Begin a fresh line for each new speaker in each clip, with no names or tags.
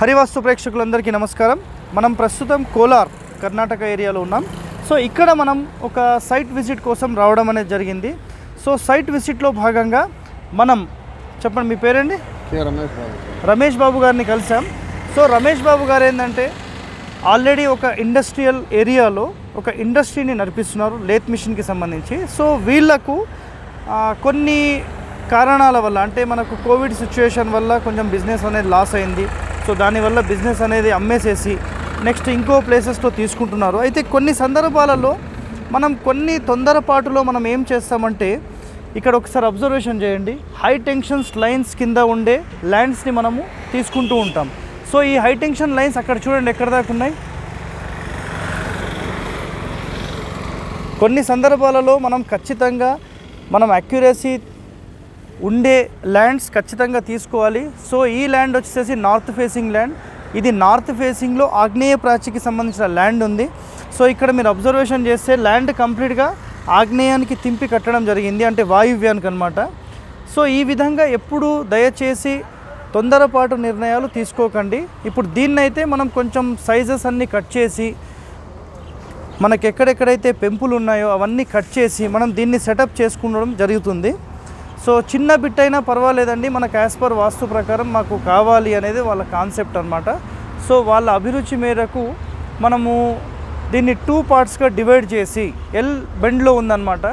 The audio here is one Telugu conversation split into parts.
హరివాస్తు ప్రేక్షకులందరికీ నమస్కారం. మనం ప్రస్తుతం కోలార్ కర్ణాటక ఏరియాలో ఉన్నాం. సో ఇక్కడ మనం ఒక సైట్ విజిట్ కోసం రావడం అనేది జరిగింది. సో సైట్ విజిట్లో భాగంగా మనం చెప్పండి మీ పేరండి?
రమేష్ బాబు.
రమేష్ బాబు గారిని కలిసాం సో రమేష్ బాబు గారు ఏంటంటే ఆల్రెడీ ఒక ఇండస్ట్రియల్ ఏరియాలో ఒక ఇండస్ట్రీని నడిపిస్తున్నారు లేత్ మిషన్కి సంబంధించి. సో వీళ్ళకు ఆ, కొన్ని కారణాల వల్ల అంటే మనకు కోవిడ్ సిచ్యువేషన్ వల్ల కొంచెం బిజినెస్ అనేది లాస్ అయింది. సో దానివల్ల బిజినెస్ అనేది అమ్మేసేసి నెక్స్ట్ ఇంకో ప్లేసెస్లో తీసుకుంటున్నారు. అయితే కొన్ని సందర్భాలలో మనం కొన్ని తొందరపాటులో మనం ఏం చేస్తామంటే ఇక్కడ ఒకసారి అబ్జర్వేషన్ చేయండి. హై టెన్షన్స్ లైన్స్ కింద ఉండే ల్యాండ్స్ని మనము తీసుకుంటూ ఉంటాం. సో ఈ హై టెన్షన్ లైన్స్ అక్కడ చూడండి ఎక్కడ దాకా ఉన్నాయి? కొన్ని సందర్భాలలో మనం ఖచ్చితంగా మనం అక్యురసీ ఉండే ల్యాండ్స్ ఖచ్చితంగా తీసుకోవాలి. సో ఈ ల్యాండ్ వచ్చేసి నార్త్ ఫేసింగ్ ల్యాండ్. ఇది నార్త్ ఫేసింగ్లో ఆగ్నేయ ప్రాచికి సంబంధించిన ల్యాండ్ ఉంది. సో ఇక్కడ మీరు అబ్జర్వేషన్ చేస్తే ల్యాండ్ కంప్లీట్గా ఆగ్నేయానికి తింపి కట్టడం జరిగింది. అంటే వాయువ్యానికి అనమాట సో ఈ విధంగా ఎప్పుడు దయచేసి తొందరపాటు నిర్ణయాలు తీసుకోకండి. ఇప్పుడు దీన్నైతే మనం కొంచెం సైజెస్ అన్నీ కట్ చేసి మనకెక్కడెక్కడైతే పెంపులు ఉన్నాయో అవన్నీ కట్ చేసి మనం దీన్ని సెటప్ చేసుకుండడం జరుగుతుంది. సో చిన్న బిట్ అయినా పర్వాలేదండి. మనకు యాజ్ పర్ వాస్తు ప్రకారం మాకు కావాలి అనేది వాళ్ళ కాన్సెప్ట్ అనమాట సో వాళ్ళ అభిరుచి మేరకు మనము దీన్ని టూ పార్ట్స్గా డివైడ్ చేసి ఎల్ బెండ్లో ఉందన్నమాట.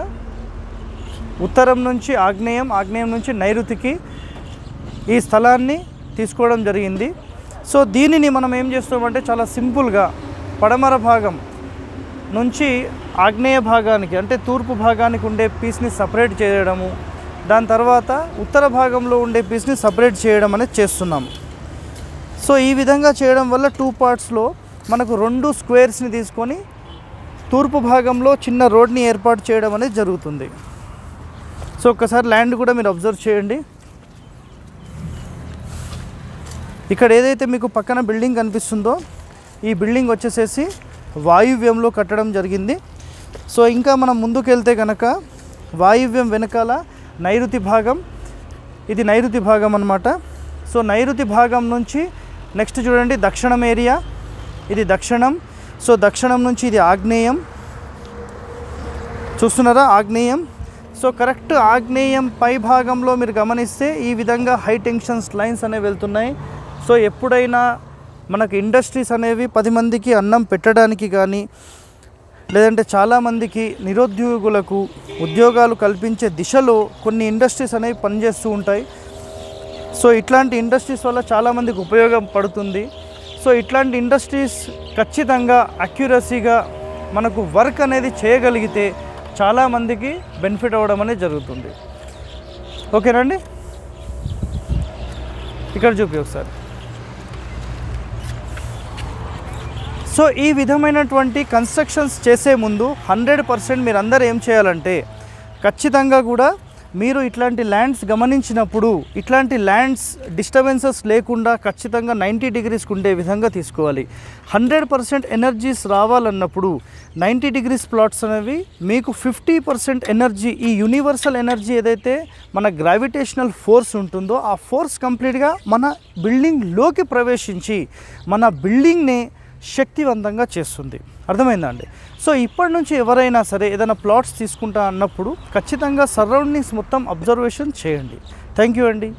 ఉత్తరం నుంచి ఆగ్నేయం ఆగ్నేయం నుంచి నైరుతికి ఈ స్థలాన్ని తీసుకోవడం జరిగింది. సో దీనిని మనం ఏం చేస్తామంటే చాలా సింపుల్గా పడమర భాగం నుంచి ఆగ్నేయ భాగానికి అంటే తూర్పు భాగానికి ఉండే పీస్ని సపరేట్ చేయడము దాని తర్వాత ఉత్తర భాగంలో ఉండే పీస్ని సపరేట్ చేయడం అనేది చేస్తున్నాం. సో ఈ విధంగా చేయడం వల్ల టూ పార్ట్స్లో మనకు రెండు స్క్వేర్స్ని తీసుకొని తూర్పు భాగంలో చిన్న రోడ్ని ఏర్పాటు చేయడం అనేది జరుగుతుంది. సో ఒక్కసారి ల్యాండ్ కూడా మీరు అబ్జర్వ్ చేయండి. ఇక్కడ ఏదైతే మీకు పక్కన బిల్డింగ్ కనిపిస్తుందో ఈ బిల్డింగ్ వచ్చేసేసి వాయువ్యంలో కట్టడం జరిగింది. సో ఇంకా మనం ముందుకు వెళ్తే కనుక వాయువ్యం వెనకాల నైరుతి భాగం. ఇది నైరుతి భాగం అనమాట సో నైరుతి భాగం నుంచి నెక్స్ట్ చూడండి దక్షిణం ఏరియా. ఇది దక్షిణం. సో దక్షిణం నుంచి ఇది ఆగ్నేయం. చూస్తున్నారా? ఆగ్నేయం. సో కరెక్ట్ ఆగ్నేయం పై భాగంలో మీరు గమనిస్తే ఈ విధంగా హై టెన్షన్స్ లైన్స్ అనేవి వెళ్తున్నాయి. సో ఎప్పుడైనా మనకు ఇండస్ట్రీస్ అనేవి పది మందికి అన్నం పెట్టడానికి కానీ లేదంటే చాలామందికి నిరుద్యోగులకు ఉద్యోగాలు కల్పించే దిశలో కొన్ని ఇండస్ట్రీస్ అనేవి పనిచేస్తూ ఉంటాయి. సో ఇట్లాంటి ఇండస్ట్రీస్ వల్ల చాలామందికి ఉపయోగం పడుతుంది. సో ఇట్లాంటి ఇండస్ట్రీస్ ఖచ్చితంగా అక్యురసీగా మనకు వర్క్ అనేది చేయగలిగితే చాలామందికి బెనిఫిట్ అవ్వడం అనేది జరుగుతుంది. ఓకేనండి ఇక్కడ చూపి ఒకసారి. సో ఈ విధమైనటువంటి కన్స్ట్రక్షన్స్ చేసే ముందు హండ్రెడ్ పర్సెంట్ మీరందరూ ఏం చేయాలంటే ఖచ్చితంగా కూడా మీరు ఇట్లాంటి ల్యాండ్స్ గమనించినప్పుడు ఇట్లాంటి ల్యాండ్స్ డిస్టర్బెన్సెస్ లేకుండా ఖచ్చితంగా నైంటీ డిగ్రీస్కి ఉండే విధంగా తీసుకోవాలి. హండ్రెడ్ పర్సెంట్ ఎనర్జీస్ రావాలన్నప్పుడు నైంటీ డిగ్రీస్ ప్లాట్స్ అనేవి మీకు ఫిఫ్టీ పర్సెంట్ ఎనర్జీ ఈ యూనివర్సల్ ఎనర్జీ ఏదైతే మన గ్రావిటేషనల్ ఫోర్స్ ఉంటుందో ఆ ఫోర్స్ కంప్లీట్గా మన బిల్డింగ్లోకి ప్రవేశించి మన బిల్డింగ్ని శక్తివంతంగా చేస్తుంది. అర్థమైందండి సో ఇప్పటి నుంచి ఎవరైనా సరే ఏదైనా ప్లాట్స్ తీసుకుంటా అన్నప్పుడు ఖచ్చితంగా సరౌండింగ్స్ మొత్తం అబ్జర్వేషన్ చేయండి. థ్యాంక్ యూ అండి.